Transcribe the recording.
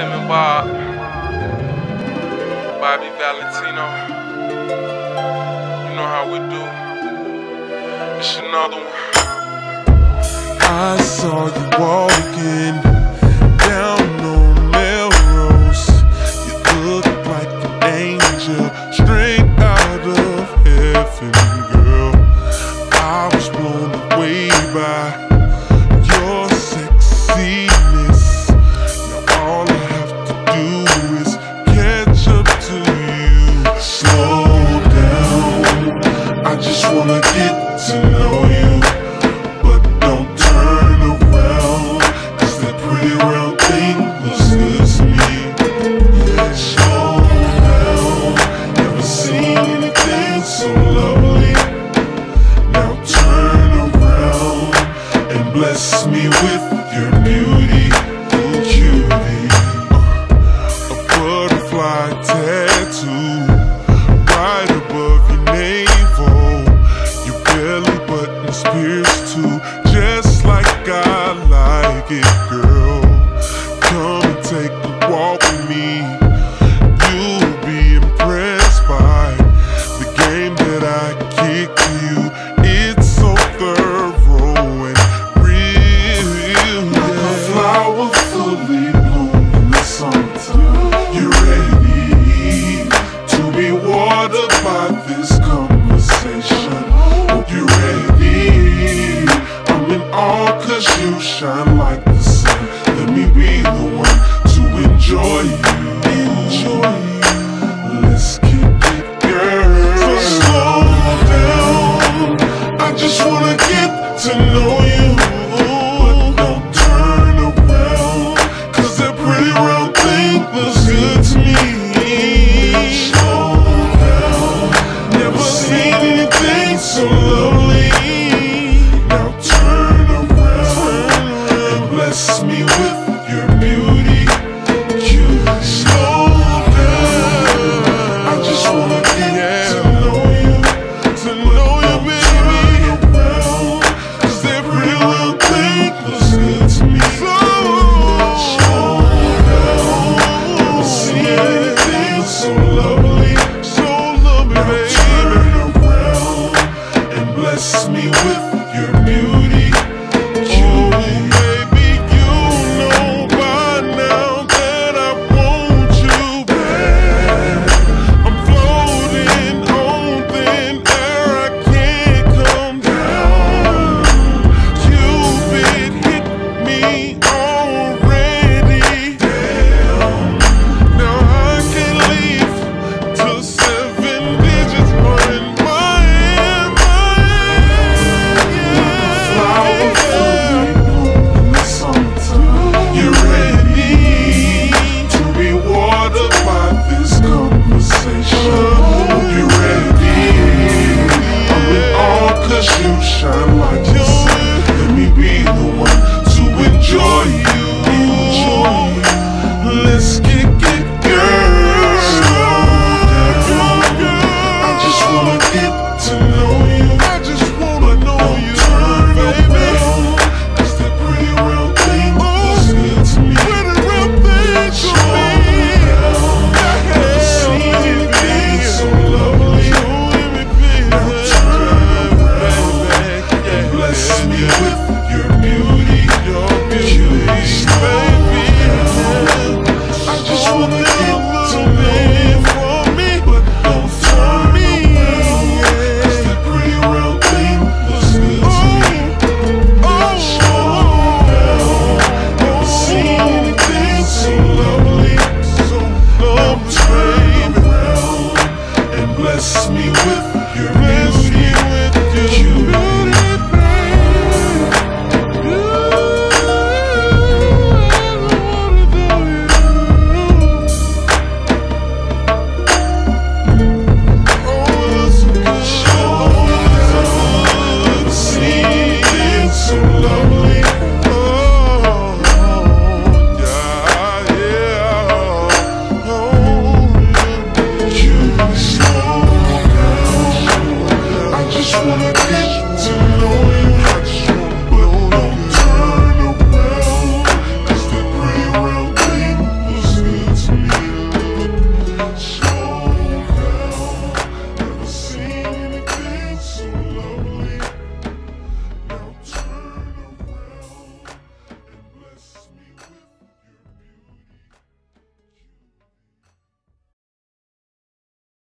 Tim and Bob, Bobby Valentino. You know how we do. It's another one. I saw you walking down on Melrose. You look like an angel straight wanna get to know you. Flower fully bloom in the summertime. You're ready to be watered by this conversation. You're ready. I'm in awe cause you shine me with bless me with your name.